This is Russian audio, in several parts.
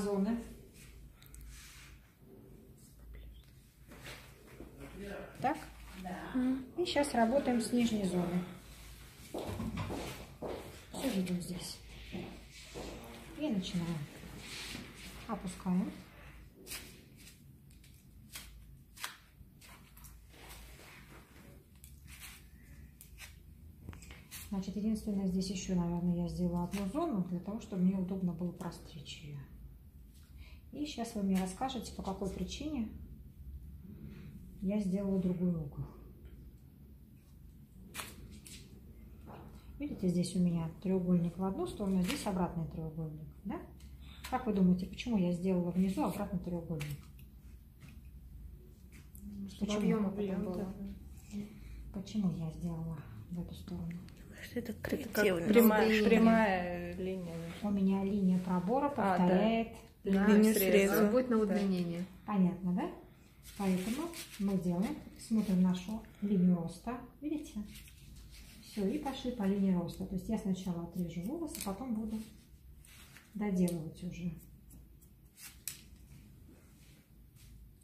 зоны. Так? И сейчас работаем с нижней зоны. Все видим здесь. И начинаем. Опускаем. Значит, единственное, здесь еще, наверное, я сделала одну зону, для того, чтобы мне удобно было простричь ее. И сейчас вы мне расскажете, по какой причине я сделала другой угол. Видите, здесь у меня треугольник в одну сторону, а здесь обратный треугольник. Да? Как вы думаете, почему я сделала внизу обратный треугольник? Чтобы объема объем было. Почему я сделала в эту сторону? Это Это как прямая, Линия. прямая линия. У меня линия пробора А, да. Линия Линию среза. среза. Будет на удлинение. Понятно, да? Поэтому мы делаем, смотрим нашу линию роста. Видите? Все, и пошли по линии роста. То есть я сначала отрежу волосы, потом буду доделывать уже.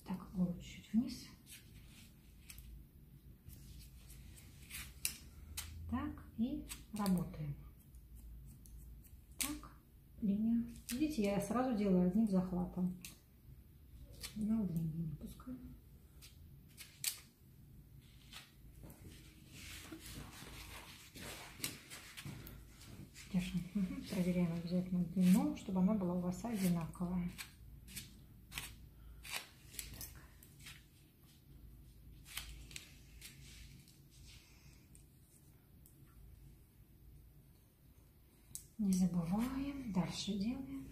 Так, голову чуть вниз. Так, и работаем. Так, линия. Видите, я сразу делаю одним захватом. На удлинение пускай. Держим. Проверяем обязательно длину, чтобы она была у вас одинаковая. Не забываем. Дальше делаем.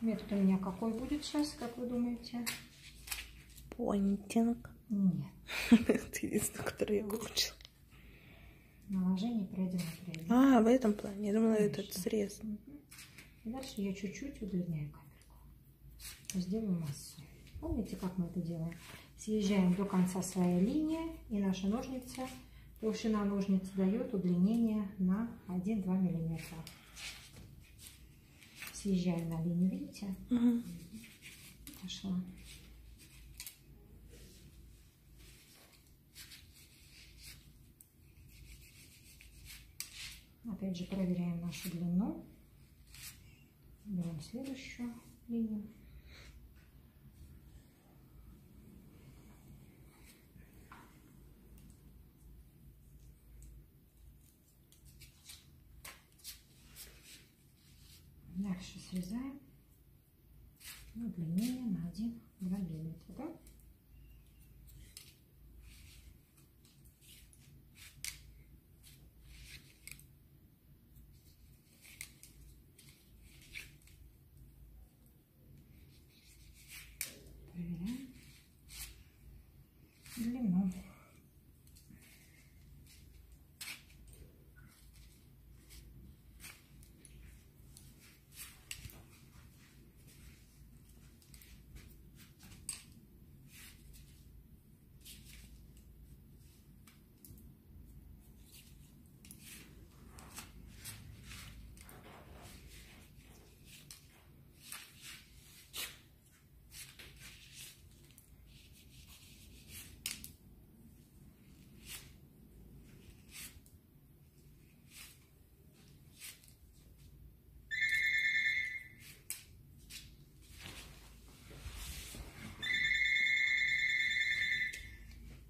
Метод у меня какой будет сейчас, как вы думаете? Понтинг. Нет. Это единственное, которое я выучила. Наложение пряди на пряди. А, в этом плане. Я думала, этот Конечно. срез. Мгм. И дальше я чуть-чуть удлиняю капельку. Сделаю массу. Помните, как мы это делаем? Съезжаем до конца своей линии, и наша ножница, толщина ножницы дает удлинение на 1-2 миллиметра. Съезжаем на линию, видите? Мгм. Пошла. Опять же проверяем нашу длину. Берем следующую линию. Дальше срезаем удлинение на 1-2 миллиметра. Да? Проверяем длину.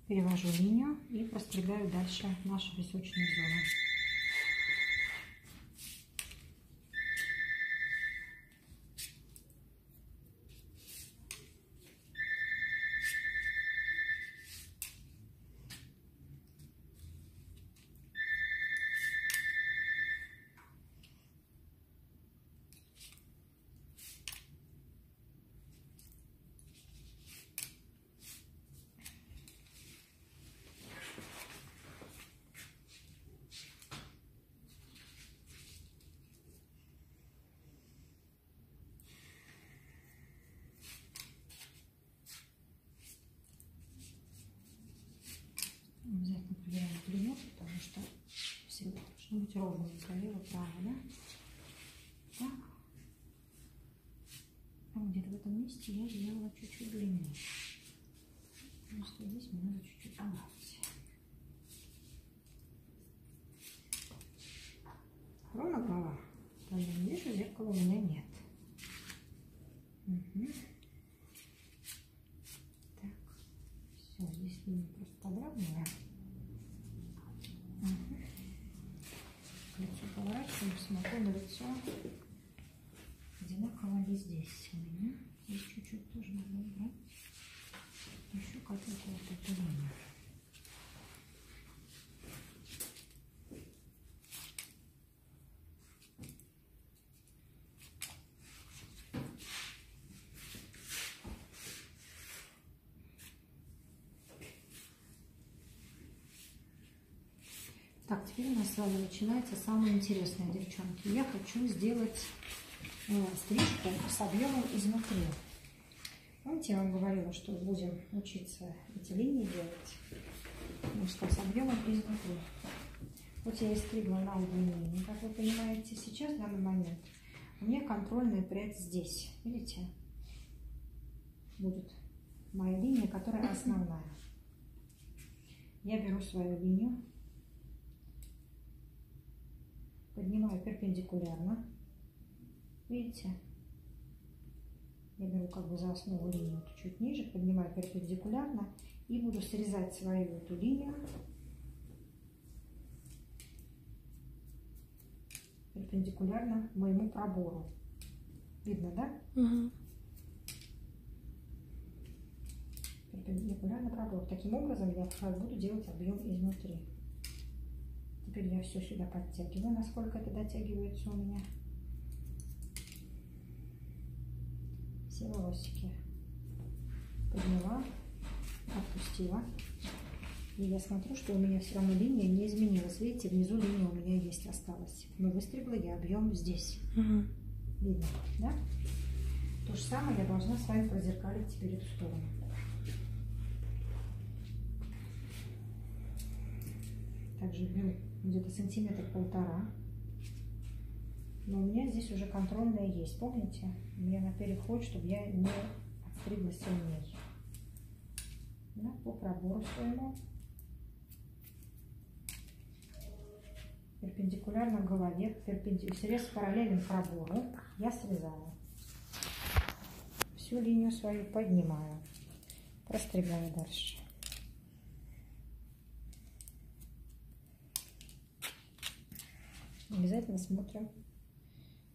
Перевожу линию и простригаю дальше нашу височную зону. Обязательно проверяем длину, потому что всегда быть ровно слева, право, да? Так. Вот где-то в этом месте я сделала чуть-чуть длиннее. Потому что здесь мне надо чуть-чуть убрать. Ровно голова. Вижу, зеркала у меня нет. Угу. Так, все, здесь линия просто подравниваю. Угу. К лицу поворачиваем, смотрю на лицо. Одинаково ли здесь у меня. Здесь чуть-чуть тоже надо убрать. Еще какую-то вот эту линию. Так, теперь у нас с вами начинается самое интересное, девчонки. Я хочу сделать э, стрижку с объемом изнутри. Помните, я вам говорила, что будем учиться эти линии делать ну, что, с объемом изнутри. Вот я и стригла на обе линии. Как вы понимаете, сейчас, в данный момент, у меня контрольная прядь здесь. Видите? Будет моя линия, которая основная. Я беру свою линию, поднимаю перпендикулярно. Видите? Я беру как бы за основу линию чуть ниже, поднимаю перпендикулярно и буду срезать свою эту линию перпендикулярно моему пробору. Видно, да? Угу. Перпендикулярно пробор. Таким образом я буду делать объем изнутри. Теперь я все сюда подтягиваю, насколько это дотягивается у меня. Все волосики подняла, отпустила. И я смотрю, что у меня все равно линия не изменилась. Видите, внизу линия у меня есть осталась. Но выстригла я объем здесь. Угу. Видно, да? То же самое я должна с вами прозеркалить теперь эту сторону. Также беру где-то сантиметр полтора. Но у меня здесь уже контрольная есть, помните? У меня на переход, чтобы я не отстригла сильнее. Да, по пробору своему. Перпендикулярно голове, перпенди... срез параллелен пробору. Я срезаю. Всю линию свою поднимаю. Простригаю дальше. Обязательно смотрим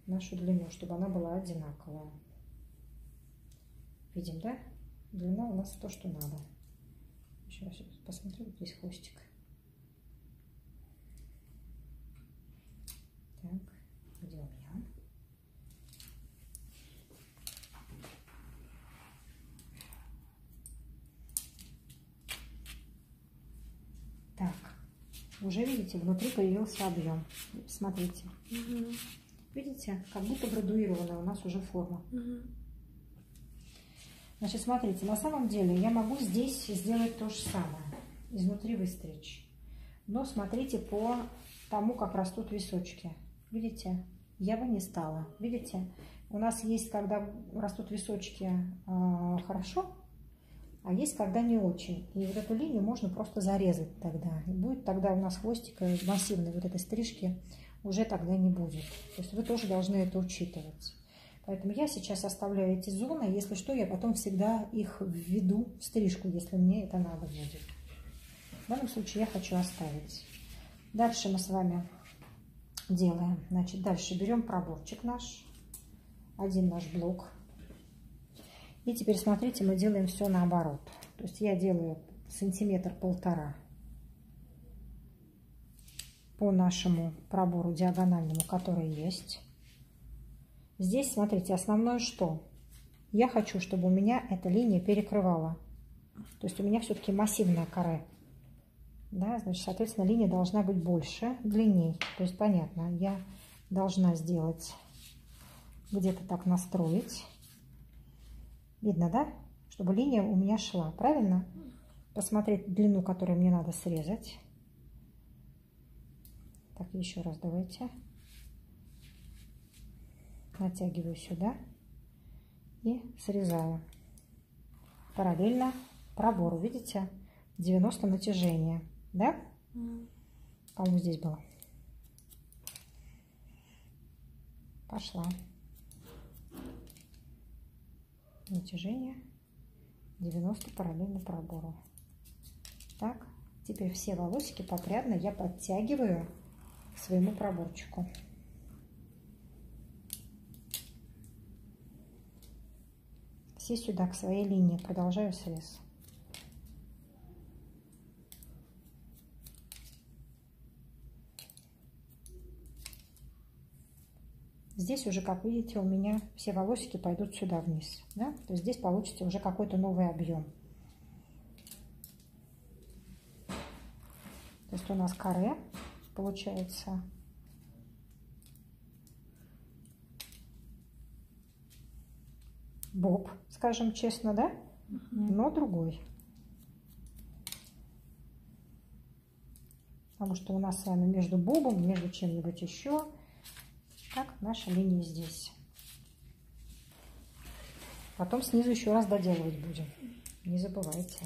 нашу длину, чтобы она была одинаковая. Видим, да? Длина у нас то, что надо. Еще раз посмотрю, вот здесь хвостик. Так, где у меня? Так, уже видите, внутри появился объем. Смотрите. Угу. Видите, как будто градуированная у нас уже форма. Угу. Значит, смотрите, на самом деле я могу здесь сделать то же самое. Изнутри выстричь. Но смотрите по тому, как растут височки. Видите? Я бы не стала. Видите? У нас есть, когда растут височки э, хорошо, а есть, когда не очень. И вот эту линию можно просто зарезать тогда. И будет тогда у нас хвостик массивной вот этой стрижки уже тогда не будет. То есть вы тоже должны это учитывать. Поэтому я сейчас оставляю эти зоны. Если что, я потом всегда их введу в стрижку, если мне это надо будет. В данном случае я хочу оставить. Дальше мы с вами делаем. Значит, дальше берем проборчик наш. Один наш блок. И теперь смотрите, мы делаем все наоборот. То есть я делаю сантиметр полтора по нашему пробору диагональному, который есть. Здесь, смотрите, основное что? Я хочу, чтобы у меня эта линия перекрывала. То есть у меня все-таки массивная каре. Да, значит, соответственно, линия должна быть больше, длиннее. То есть, понятно, я должна сделать, где-то так настроить. Видно, да? Чтобы линия у меня шла, правильно? Посмотреть длину, которую мне надо срезать. Так, еще раз давайте. Натягиваю сюда. и срезаю параллельно пробору. Видите? 90 натяжения. Да? По-моему, здесь было. Пошла. Натяжение 90 параллельно пробору. Так, теперь все волосики попрядно я подтягиваю к своему проборчику. Все сюда, к своей линии. Продолжаю срез. Здесь уже, как видите, у меня все волосики пойдут сюда вниз. Да? То есть здесь получится уже какой-то новый объем. То есть у нас каре получается боб, скажем честно, да? Но другой. Потому что у нас с вами между бобом, между чем-нибудь еще так, наша линия здесь. Потом снизу еще раз доделывать будем. Не забывайте.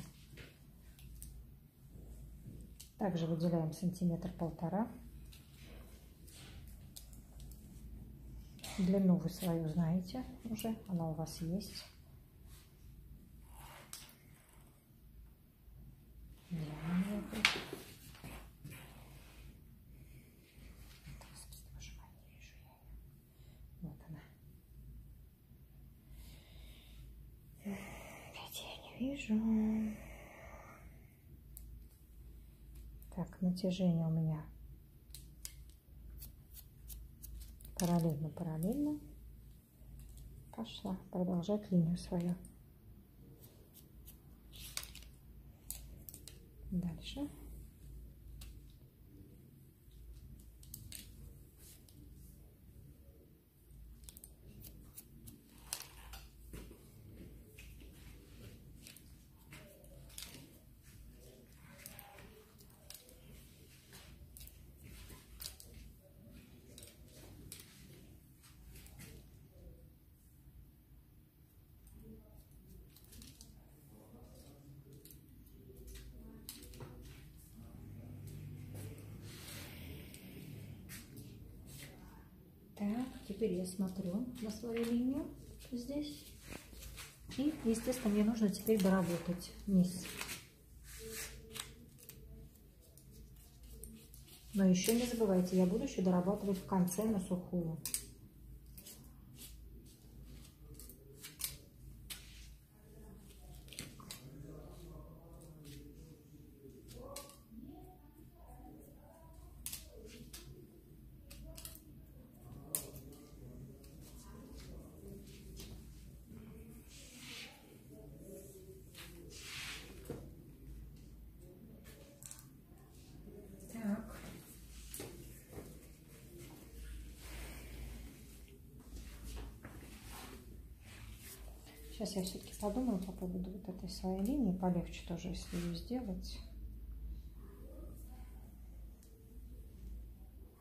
Также выделяем сантиметр полтора. Длину вы свою знаете уже, она у вас есть. Вижу. Так, натяжение у меня параллельно, параллельно. Пошла продолжать линию свою. Дальше. Теперь я смотрю на свою линию здесь. И, естественно, мне нужно теперь доработать низ. Но еще не забывайте, я буду еще дорабатывать в конце на сухую. Сейчас я все-таки подумаю по поводу вот этой своей линии. Полегче тоже, если ее сделать.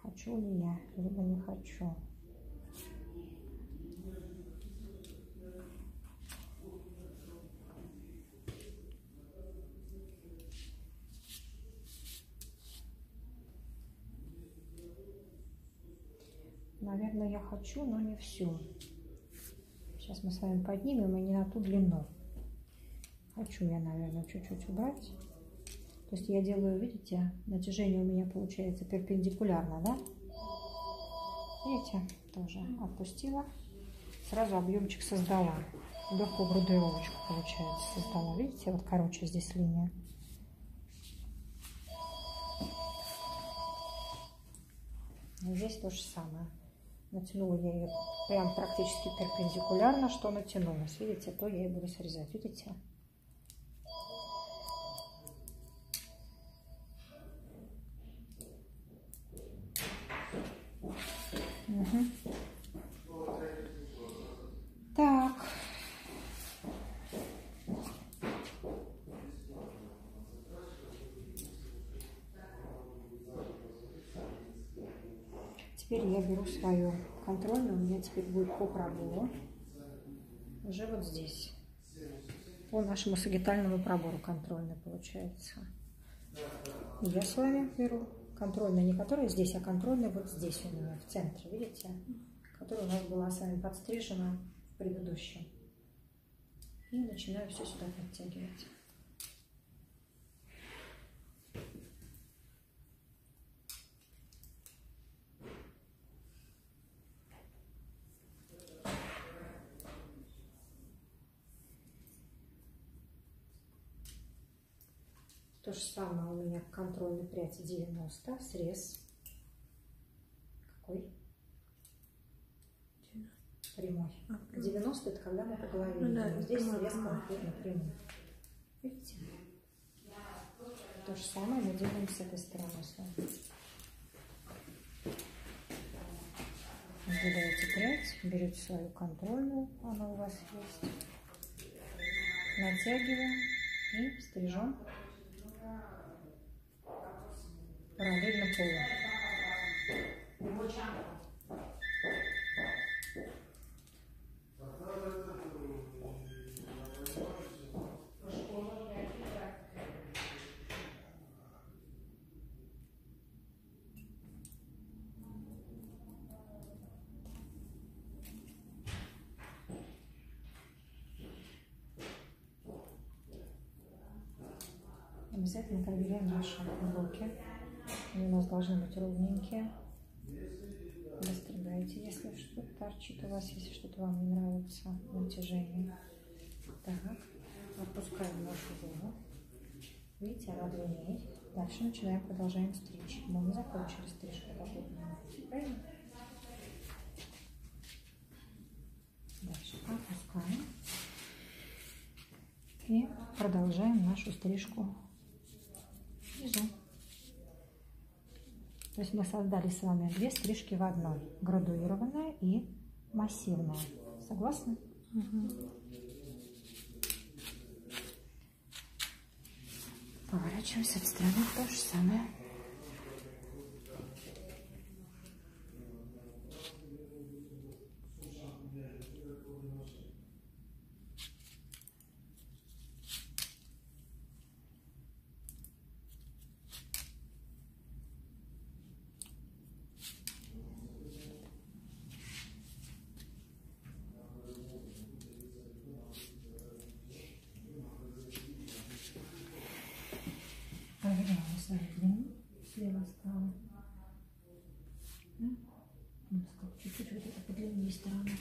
Хочу ли я, либо не хочу. Наверное, я хочу, но не всю. Сейчас мы с вами поднимем и не на ту длину. Хочу я, наверное, чуть-чуть убрать. То есть я делаю, видите, натяжение у меня получается перпендикулярно, да? Видите, тоже отпустила. Сразу объемчик создала. Легкую градуировочку, получается, создала. Видите, вот короче здесь линия. Здесь то же самое. Натянула я ее прям практически перпендикулярно, что натянулась. Видите, то я и буду срезать. Видите? Теперь я беру свою контрольную, у меня теперь будет по пробору. уже вот здесь. По нашему сагитальному пробору контрольный получается. Я с вами беру контрольный, не который здесь, а контрольный вот здесь у меня, в центре, видите? Которая у нас была с вами подстрижена в предыдущем. И начинаю все сюда подтягивать. То же самое у меня контрольный прядь 90, срез. Какой? Прямой. А, 90 это когда мы по голове Ну да. Здесь срез конкретно прямой. Видите? То же самое мы делаем с этой стороны. Выделяете прядь, берете свою контрольную, она у вас есть. Натягиваем и стрижем параллельно полу. Обязательно проверяем наши уроки. Они у нас должны быть ровненькие. Достригайте, если что-то торчит у вас, если что-то вам не нравится в натяжении. Так, отпускаем нашу зону. Видите, она длиннее. Дальше начинаем, продолжаем стричь. Мы не закончили стрижку попутно. Правильно? Дальше опускаем. И продолжаем нашу стрижку внизу. То есть мы создали с вами две стрижки в одной. Градуированная и массивная. Согласны? Поворачиваем с этой стороны то же самое. Проверяем свою длину. Слева справа. Да? У нас как чуть-чуть вот это подлиннее сторона.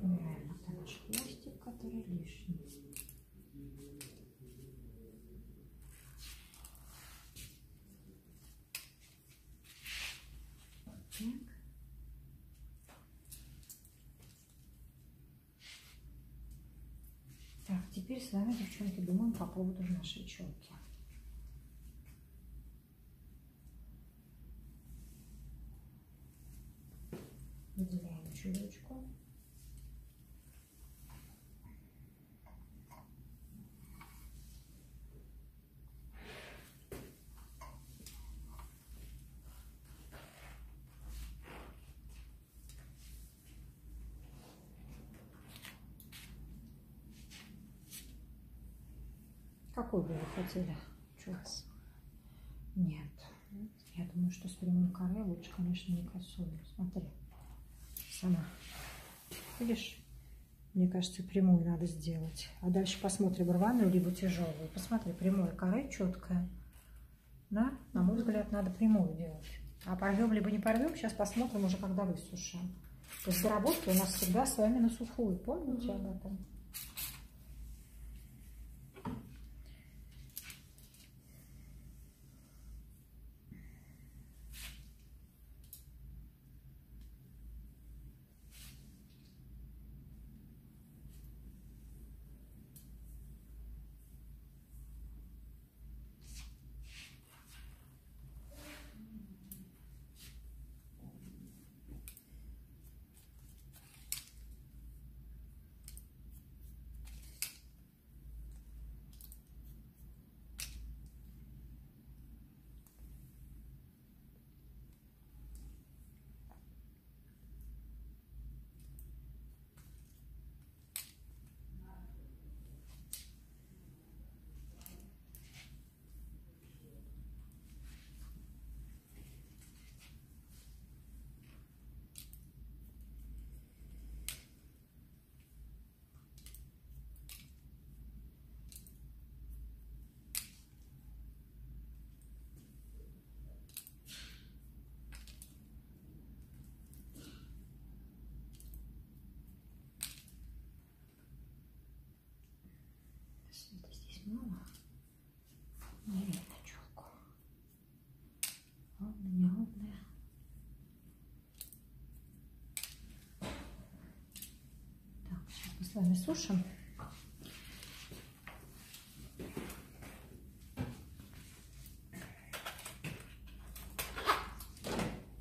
Убираем вот наш хвостик, который лишний. Так. Так, теперь с вами, девчонки, думаем по поводу нашей челки. Выделяем чулочку. Хотели? Чулос? Нет. Я думаю, что с прямым каре лучше, конечно, не косую. Смотри. Сама. Видишь? Мне кажется, прямую надо сделать. А дальше посмотрим рваную, либо тяжелую. Посмотри, прямое каре четкое. Да? На мой взгляд, надо прямую делать. А порвем, либо не порвем, сейчас посмотрим уже, когда высушим. То есть доработки у нас всегда с вами на сухую. Помните об этом? Вами сушим.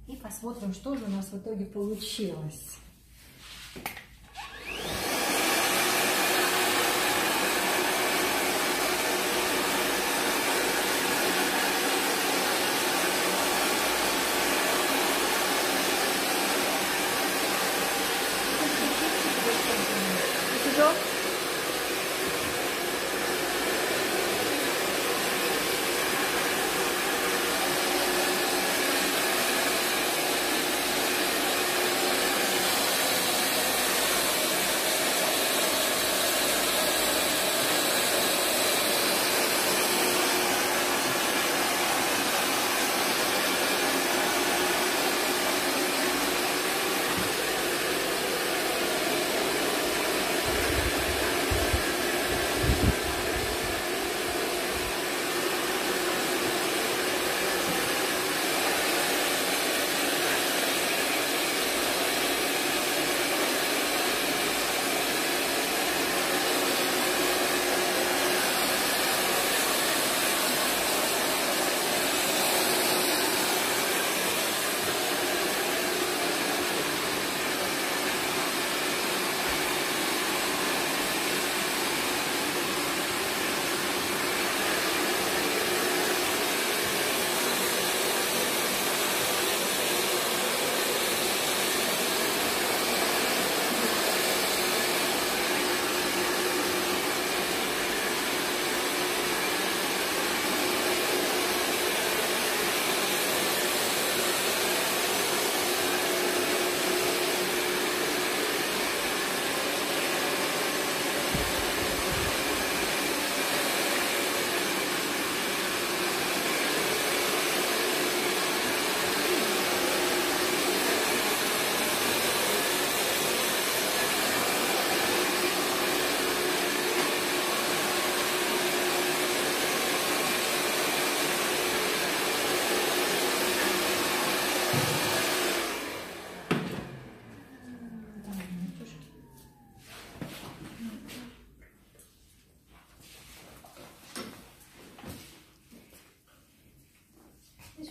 И посмотрим, что же у нас в итоге получилось.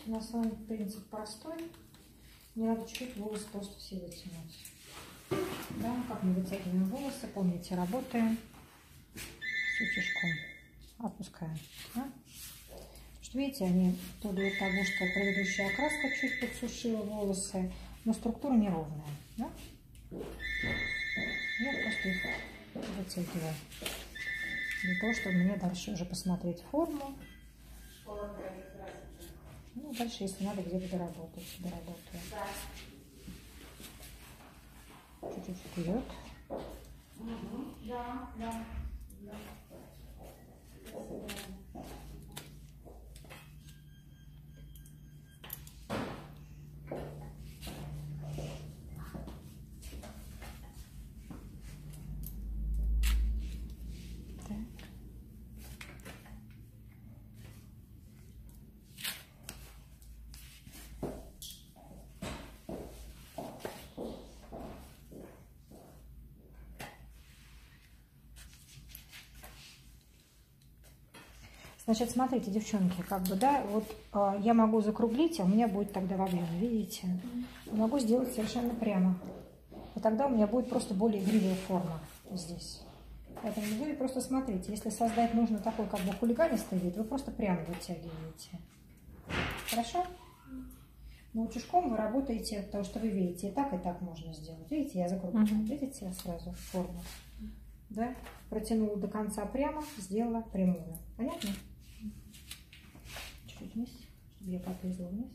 У нас с вами принцип простой. Мне надо чуть-чуть волосы просто все вытянуть. Да, как мы вытягиваем волосы, помните, работаем с утюжком. Опускаем. Да? Что видите, они от того, что предыдущая окраска чуть подсушила волосы, но структура неровная. Да? Я просто их вытягиваю. Для того, чтобы мне дальше уже посмотреть форму. Ну, дальше, если надо, где-то доработать, доработаю. Чуть-чуть вперед. Так. Значит, смотрите, девчонки, как бы, да, вот э, я могу закруглить, а у меня будет тогда в объеме, видите? Могу сделать совершенно прямо. И тогда у меня будет просто более игривая форма здесь. Поэтому вы просто смотрите, если создать нужно такой как бы хулиганистый вид, вы просто прямо вытягиваете. Хорошо? Но утюжком вы работаете, потому что вы видите, и так, и так можно сделать. Видите, я закруглила. Мгм. Видите сразу форму? Да? Протянула до конца прямо, сделала прямую. Понятно? Чуть-чуть вниз, чтобы я подлезла вниз.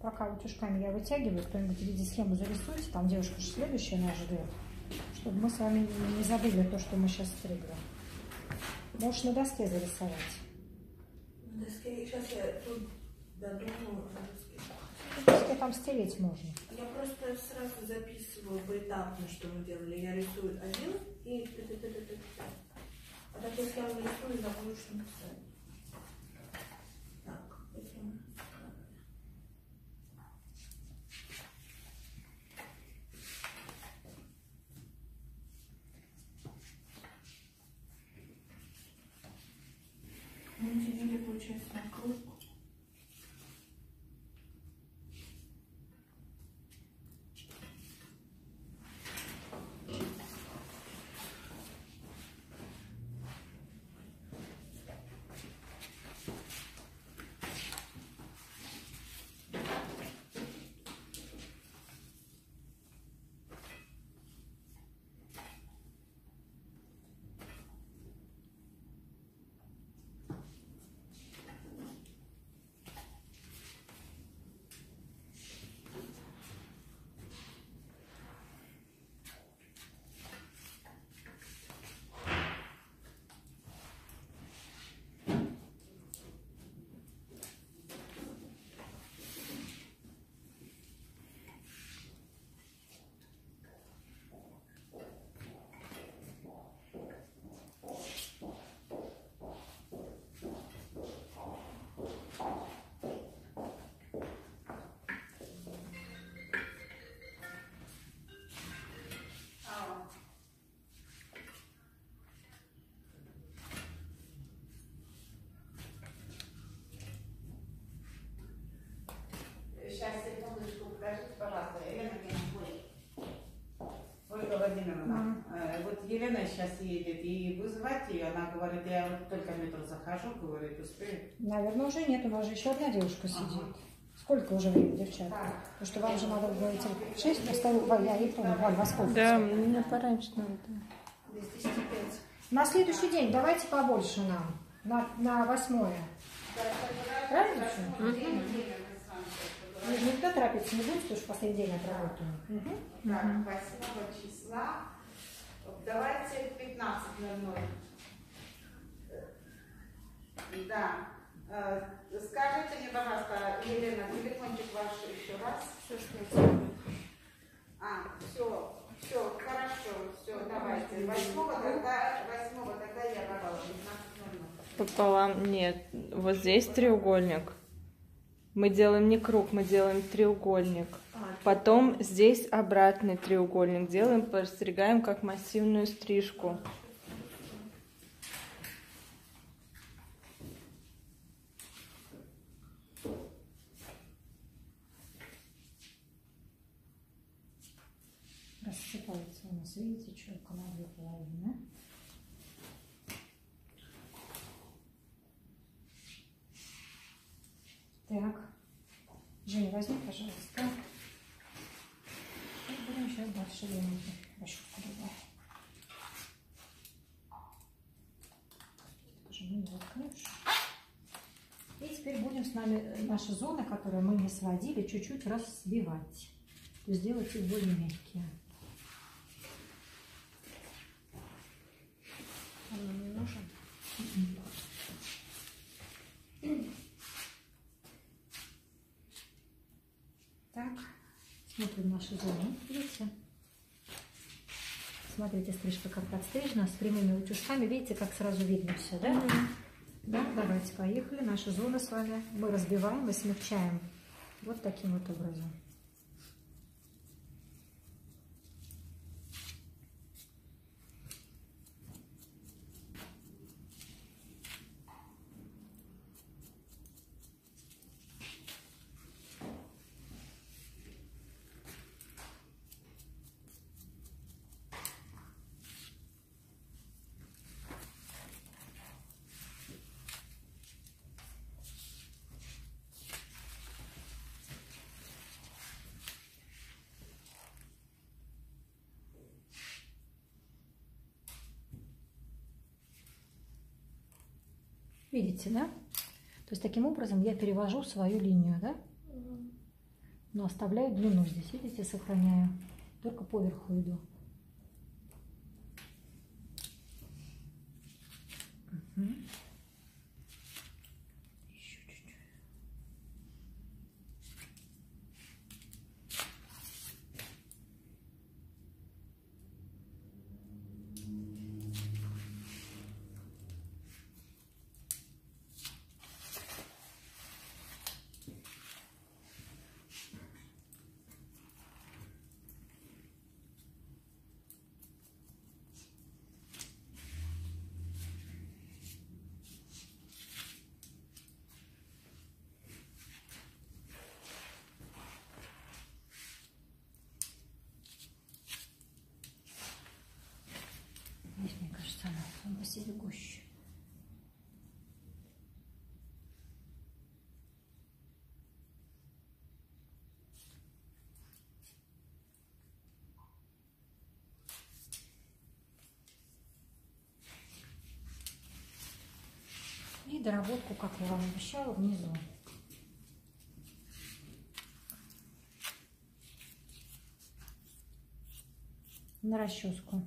Пока утюжками я вытягиваю, кто-нибудь видит схему зарисуйте, там девушка же следующая нас ждет, чтобы мы с вами не забыли то, что мы сейчас стригли. Можешь на доске зарисовать. На доске, сейчас я тут на доске. На доске там стереть можно. Я просто сразу записываю поэтапно, что мы делали. Я рисую один и. А так если я рисую, забуду, что написать. Так, этим. Мы делили, получается, на круг. Сейчас, секундочку, покажите, пожалуйста, Елена Ольга Владимировна, э, вот Елена сейчас едет, и вызвать ее, она говорит, я вот только метро захожу, говорит, успею. Наверное, уже нет, у нас же еще одна девушка Ага. сидит. Сколько уже времени, девчата? Так. Потому что вам же надо было идти в 6, я не помню, Валь, во сколько? Да, мне пораньше надо. Без 10 пять. На следующий день давайте побольше нам, на, на восьмое. Правильно всё? Же никто торопиться не будет, потому что последний день отработаю. Мгм. Так, 8 числа, давайте 15.00. Да. Э, Скажите мне, пожалуйста, Елена, телефончик ваш еще раз. Все, что я. А, все, все, хорошо, все, давайте. Восьмого тогда, восьмого тогда я давала 15.00. Пополам нет. Вот здесь треугольник. Мы делаем не круг, мы делаем треугольник. А, Потом здесь обратный треугольник делаем, подстригаем как массивную стрижку. Рассыпается у нас, видите, четко на две половины. Так. Женя, возьми, пожалуйста. И будем сейчас дальше делать. Расчетку другую. Тоже. И теперь будем с нами э, наши зоны, которые мы не сводили, чуть-чуть разбивать. То есть сделать их более мягкие. Он нам не нужен. Так, наши зоны. Видите? Смотрите, стрижка как подстрижена, с прямыми утюжками. Видите, как сразу видно все, да? Да, давайте, поехали. Наши зоны с вами мы разбиваем и смягчаем вот таким вот образом. Видите, да? То есть таким образом я перевожу свою линию, да? Но оставляю длину здесь, видите, сохраняю. Только поверху иду. Мгм. Еще чуть-чуть. Сам по себе гуще. И доработку, как я вам обещала, внизу. На расческу.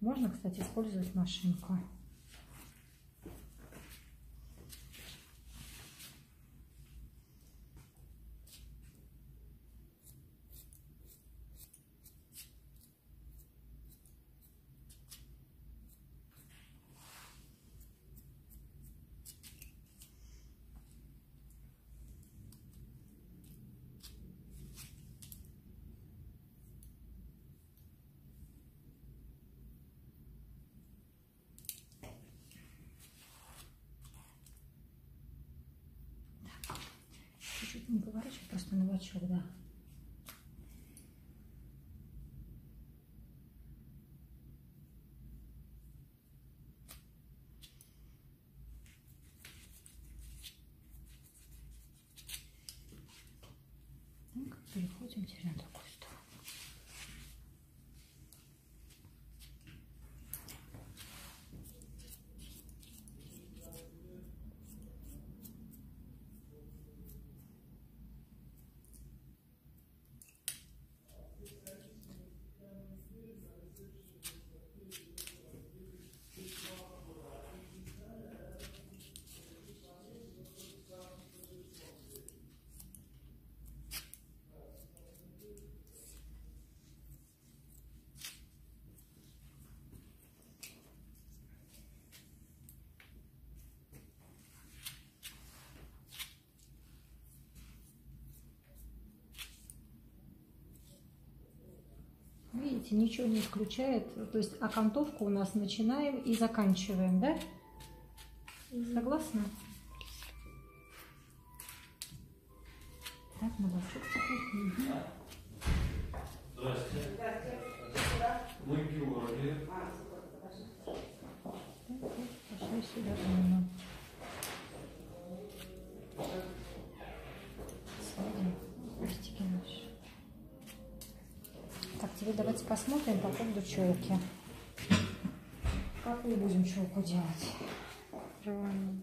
Можно, кстати, использовать машинку. Не поворачивай, просто на бочок, да. Так, переходим теперь на другую сторону. Видите, ничего не исключает. То есть окантовку у нас начинаем и заканчиваем, да? Согласна? Так, на теперь. Мгм. Здрасте. Мы подожди. Так, вот, Пошли сюда посмотрим по поводу челки. Как мы будем челку делать? Рваная.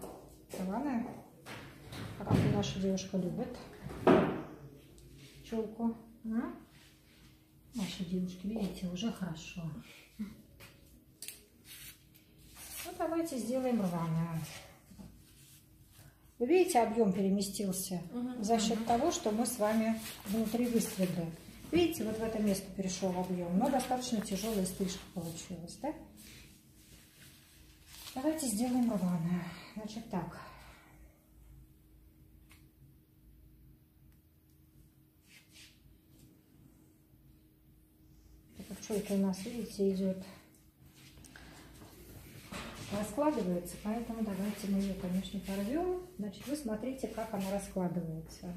Рваная? А как наша девушка любит челку? А? Наши девушки, видите, уже хорошо. Ну, давайте сделаем рваную. Вы видите, объем переместился за счет того, что мы с вами внутри выстрелили. Видите, вот в это место перешел объем, но достаточно тяжелая стрижка получилась, да? Давайте сделаем рваную. Значит так. Это пчелка у нас, видите, идет раскладывается, поэтому давайте мы ее, конечно, порвем. Значит, вы смотрите, как она раскладывается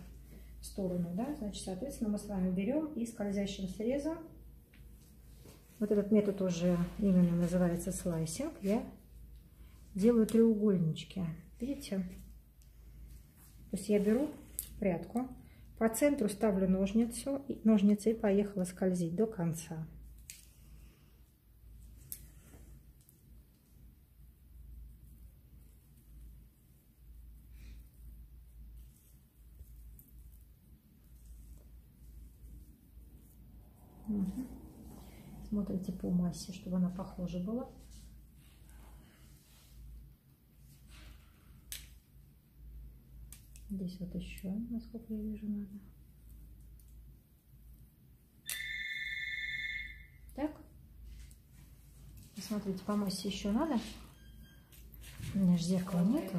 в сторону, да? Значит, соответственно, мы с вами берем и скользящим срезом, вот этот метод уже именно называется слайсинг, я делаю треугольнички, видите? То есть я беру прядку, по центру ставлю ножницу, ножницы и поехала скользить до конца. Смотрите по массе, чтобы она похожа была. Здесь вот еще, насколько я вижу, надо. Так. Посмотрите, по массе еще надо. У меня же зеркала нету.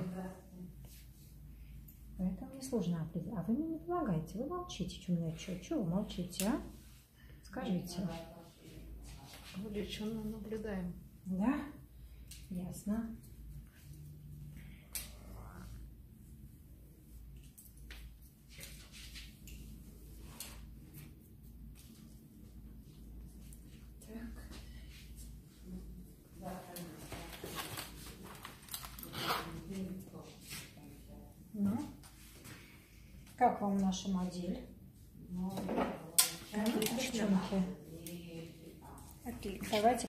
Поэтому мне сложно определить. А вы мне не помогаете. Вы молчите. Что меня что? Чего вы молчите, а? Скажите увлеченно наблюдаем. Да? Ясно. Ну, как вам наша модель? Ну, девчонки. Давайте